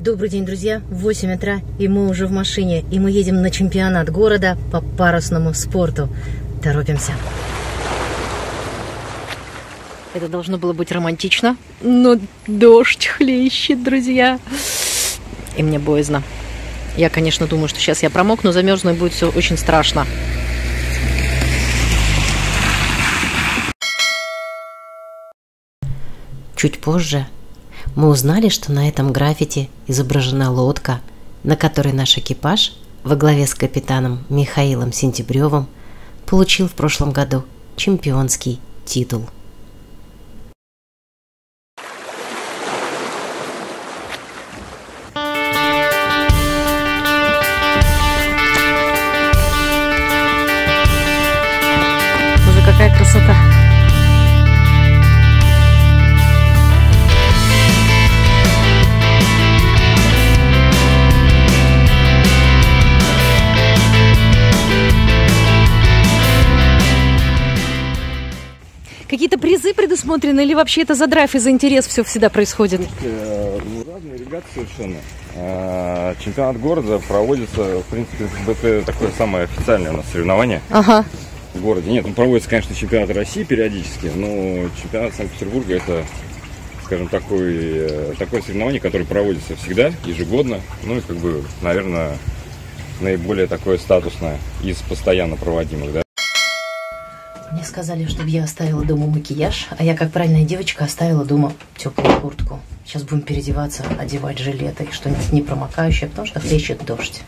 Добрый день, друзья. 8 утра, и мы уже в машине. И мы едем на чемпионат города по парусному спорту. Торопимся. Это должно было быть романтично, но дождь хлещет, друзья. И мне боязно. Я, конечно, думаю, что сейчас я промокну, замерзну, и будет все очень страшно. Чуть позже мы узнали, что на этом граффити изображена лодка, на которой наш экипаж во главе с капитаном Михаилом Сентябревым получил в прошлом году чемпионский титул. Призы предусмотрены или вообще это за драйв и за интерес все всегда происходит? Э, ну, Разные ребята совершенно. А, Чемпионат города проводится, в принципе, это такое самое официальное у нас соревнование Ага. в городе. Нет, он проводится, конечно, чемпионат России периодически, но чемпионат Санкт-Петербурга это, скажем, такой, э, такое соревнование, которое проводится всегда, ежегодно. Ну и как бы, наверное, наиболее такое статусное из постоянно проводимых, да. Мне сказали, чтобы я оставила дома макияж, а я, как правильная девочка, оставила дома теплую куртку. Сейчас будем переодеваться, одевать жилеты и что-нибудь не промокающее, потому что хлещет дождь.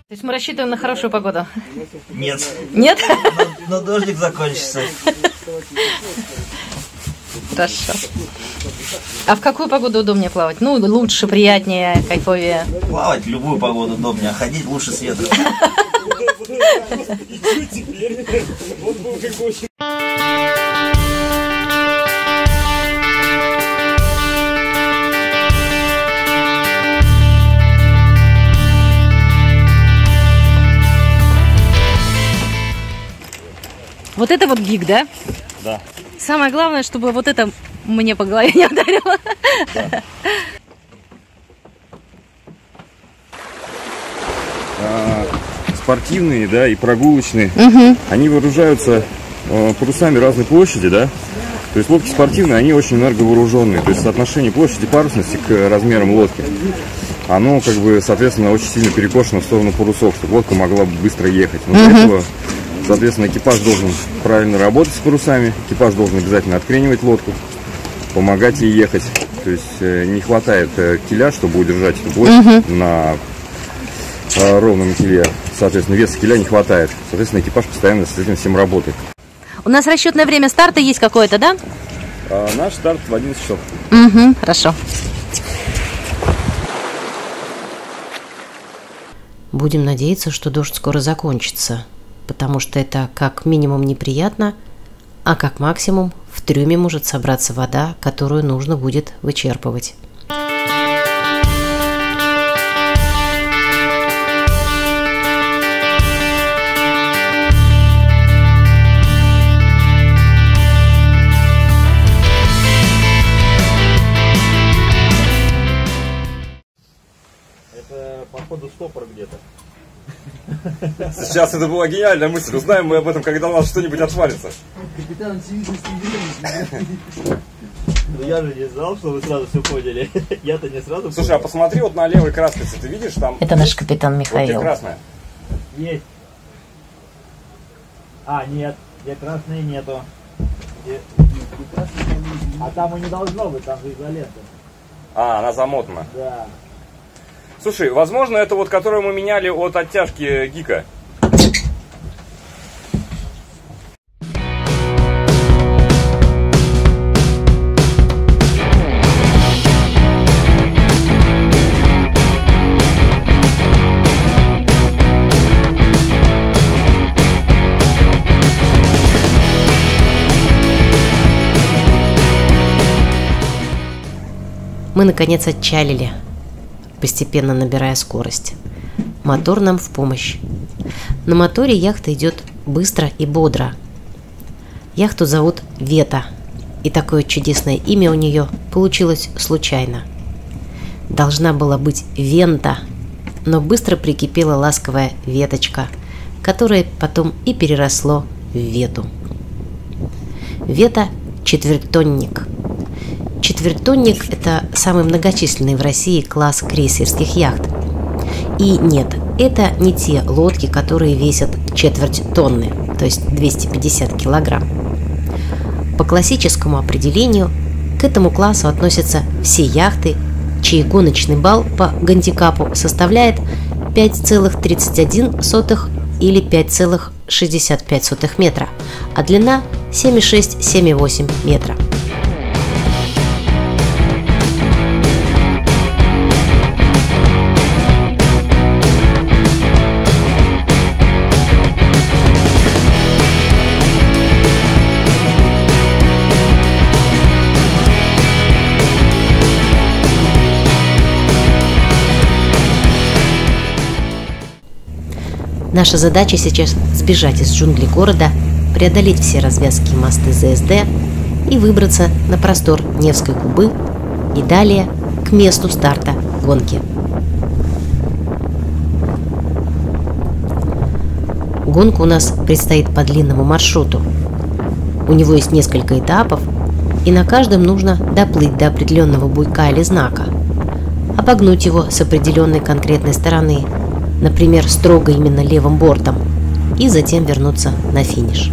То есть мы рассчитываем на хорошую погоду? Нет, Нет? но дождик закончится. Хорошо. А в какую погоду удобнее плавать? Ну, лучше, приятнее, кайфовее. Плавать в любую погоду удобнее, а ходить лучше с ветром. Вот это вот гиг, да? Да. Самое главное, чтобы вот это мне по голове не ударило. А, спортивные, да, и прогулочные, они вооружаются э, парусами разной площади, да. То есть лодки спортивные, они очень энерговооруженные. То есть соотношение площади парусности к размерам лодки, оно как бы, соответственно, очень сильно перекошено в сторону парусов, чтобы лодка могла бы быстро ехать. Но для этого, соответственно, экипаж должен правильно работать с парусами, экипаж должен обязательно откренивать лодку, помогать ей ехать. То есть э, не хватает э, киля, чтобы удержать эту площадь на э, ровном киле. Соответственно, веса киля не хватает. Соответственно, экипаж постоянно с этим всем работает. У нас расчетное время старта есть какое-то, да? А наш старт в 11 часов. Угу, хорошо. Будем надеяться, что дождь скоро закончится, потому что это как минимум неприятно, а как максимум в трюме может собраться вода, которую нужно будет вычерпывать. Это, походу, стопор где-то. Сейчас это была гениальная мысль. Узнаем мы об этом, когда у нас что-нибудь отвалится. Ну я же не знал, что вы сразу все поняли. Я-то не сразу Слушай, а посмотри вот на левой краскице. Ты видишь там? Это наш капитан Вот Михаил. красная. Есть. А, нет, где красной нету. Где- А там и не должно быть, там же изолента. А, она замотана. Да. Слушай, возможно, это вот, которую мы меняли от оттяжки гика. Мы, наконец, отчалили, постепенно набирая скорость. Мотор нам в помощь. На моторе яхта идет быстро и бодро. Яхту зовут Вета, и такое чудесное имя у нее получилось случайно. Должна была быть Вента, но быстро прикипела ласковая веточка, которая потом и переросло в Вету. Вета – четвертонник. Четвертонник – это самый многочисленный в России класс крейсерских яхт. И нет, это не те лодки, которые весят четверть тонны, то есть 250 килограмм. По классическому определению к этому классу относятся все яхты, чей гоночный балл по гандикапу составляет 5,31 или 5,65 метра, а длина 7,6-7,8 метра. Наша задача сейчас сбежать из джунглей города, преодолеть все развязки мосты ЗСД и выбраться на простор Невской губы и далее к месту старта гонки. Гонка у нас предстоит по длинному маршруту. У него есть несколько этапов, и на каждом нужно доплыть до определенного буйка или знака, обогнуть его с определенной конкретной стороны – например, строго именно левым бортом, и затем вернуться на финиш.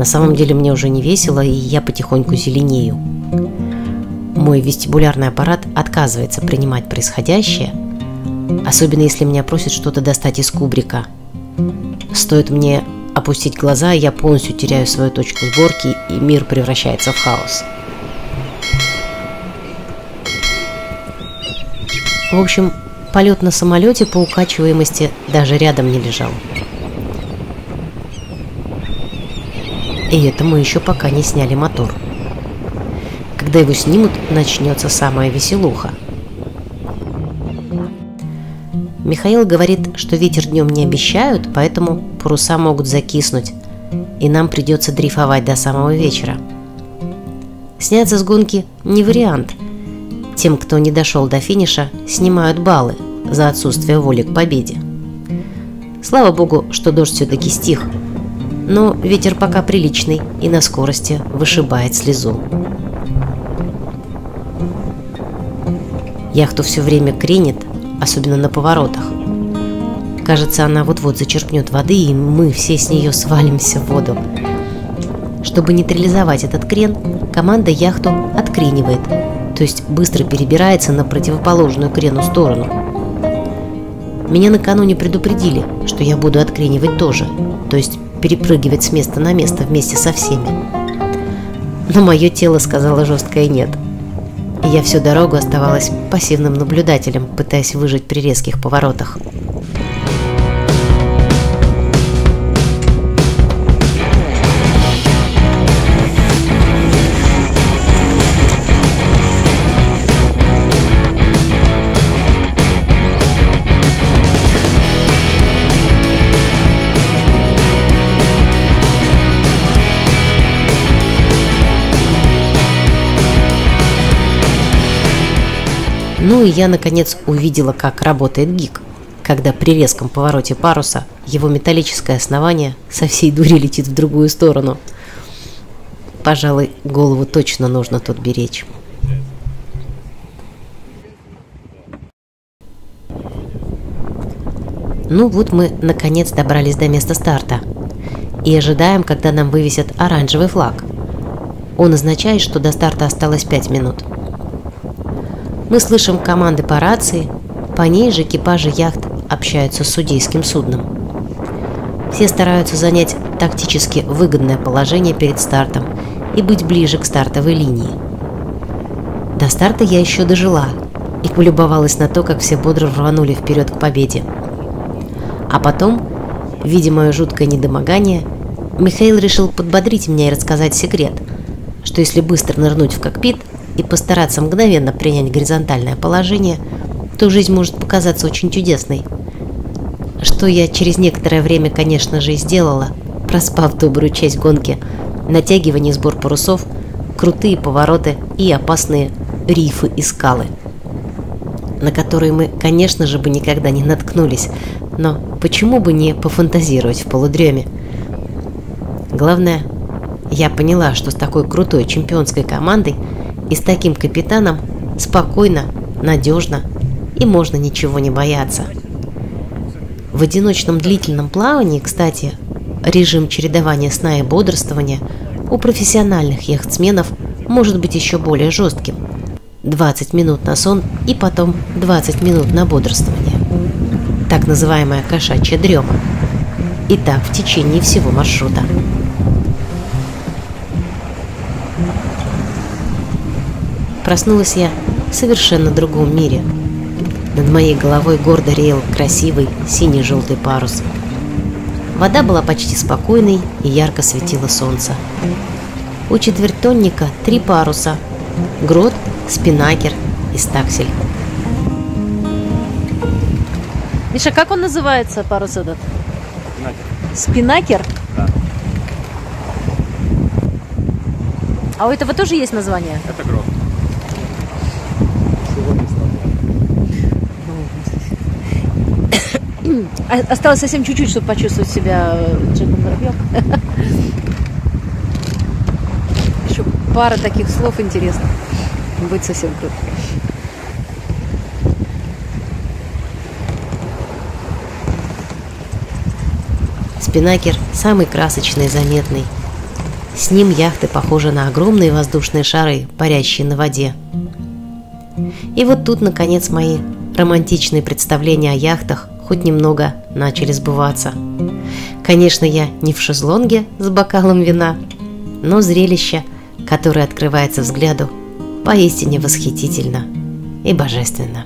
На самом деле мне уже не весело, и я потихоньку зеленею. Мой вестибулярный аппарат отказывается принимать происходящее, особенно если меня просят что-то достать из кубрика. Стоит мне опустить глаза, я полностью теряю свою точку сборки, и мир превращается в хаос. В общем, полет на самолете по укачиваемости даже рядом не лежал. И это мы еще пока не сняли мотор. Когда его снимут, начнется самая веселуха. Михаил говорит, что ветер днем не обещают, поэтому паруса могут закиснуть, и нам придется дрейфовать до самого вечера. Сняться с гонки не вариант. Тем, кто не дошел до финиша, снимают баллы за отсутствие воли к победе. Слава богу, что дождь все-таки стих – но ветер пока приличный и на скорости вышибает слезу. Яхту все время кренит, особенно на поворотах. Кажется, она вот-вот зачерпнет воды, и мы все с нее свалимся в воду. Чтобы нейтрализовать этот крен, команда яхту откренивает, то есть быстро перебирается на противоположную крену сторону. Меня накануне предупредили, что я буду откренивать тоже, то есть перепрыгивать с места на место вместе со всеми. Но мое тело сказало жесткое «нет». И я всю дорогу оставалась пассивным наблюдателем, пытаясь выжить при резких поворотах. Ну и я наконец увидела, как работает гик, когда при резком повороте паруса его металлическое основание со всей дури летит в другую сторону. Пожалуй, голову точно нужно тут беречь. Ну вот мы наконец добрались до места старта и ожидаем, когда нам вывесят оранжевый флаг. Он означает, что до старта осталось 5 минут. Мы слышим команды по рации, по ней же экипажи яхт общаются с судейским судном. Все стараются занять тактически выгодное положение перед стартом и быть ближе к стартовой линии. До старта я еще дожила и полюбовалась на то, как все бодро рванули вперед к победе. А потом, видя мое жуткое недомогание, Михаил решил подбодрить меня и рассказать секрет, что если быстро нырнуть в кокпит и постараться мгновенно принять горизонтальное положение, то жизнь может показаться очень чудесной. Что я через некоторое время, конечно же, и сделала, проспав добрую часть гонки, натягивание сбор парусов, крутые повороты и опасные рифы и скалы, на которые мы, конечно же, бы никогда не наткнулись, но почему бы не пофантазировать в полудреме? Главное, я поняла, что с такой крутой чемпионской командой и с таким капитаном спокойно, надежно и можно ничего не бояться. В одиночном длительном плавании, кстати, режим чередования сна и бодрствования у профессиональных яхтсменов может быть еще более жестким. 20 минут на сон и потом 20 минут на бодрствование так называемая кошачья дрема. И так в течение всего маршрута. Проснулась я в совершенно другом мире. Над моей головой гордо реял красивый синий-желтый парус. Вода была почти спокойной и ярко светило солнце. У четвертонника три паруса – грот, спинакер и стаксель. Миша, как он называется, парус этот? Спинакер. Спинакер? Да. А у этого тоже есть название? Это грот. А- Осталось совсем чуть-чуть, чтобы почувствовать себя э, Джеком Воробьем. Еще пара таких слов интересных. Будет совсем круто. Спинакер самый красочный и заметный. С ним яхты похожи на огромные воздушные шары, парящие на воде. И вот тут, наконец, мои романтичные представления о яхтах хоть немного начали сбываться. Конечно, я не в шезлонге с бокалом вина, но зрелище, которое открывается взгляду, поистине восхитительно и божественно.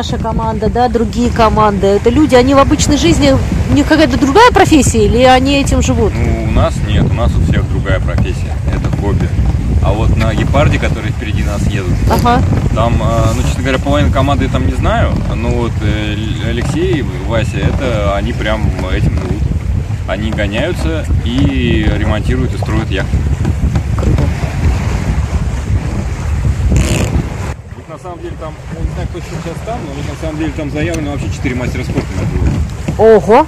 Наша команда, да, другие команды. Это люди, они в обычной жизни, у них какая-то другая профессия или они этим живут? Ну, у нас нет, у нас у всех другая профессия. Это хобби. А вот на гепарде, которые впереди нас едут, Ага. там, а, ну, честно говоря, половину команды я там не знаю, но вот э, Алексей, Вася, это они прям этим живут. Они гоняются и ремонтируют и строят яхты. Круто. Вот на самом деле там, я не знаю, кто сейчас там, но вот на самом деле там заявлено вообще 4 мастера спорта на было. Ого!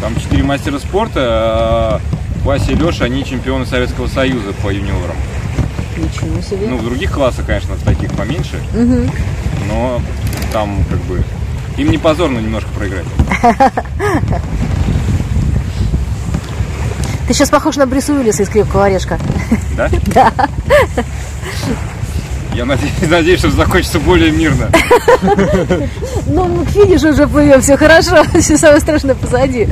Там 4 мастера спорта, а Вася и Леша, они чемпионы Советского Союза по юниорам. Ничего себе. Ну, в других классах, конечно, таких поменьше, Мгм. но там как бы им не позорно немножко проиграть. Ты сейчас похож на Брюса Уиллиса из «Крепкого орешка». Да? Да. Я надеюсь, надеюсь, что закончится более мирно. Ну, к финишу уже плывем, все хорошо, все самое страшное позади.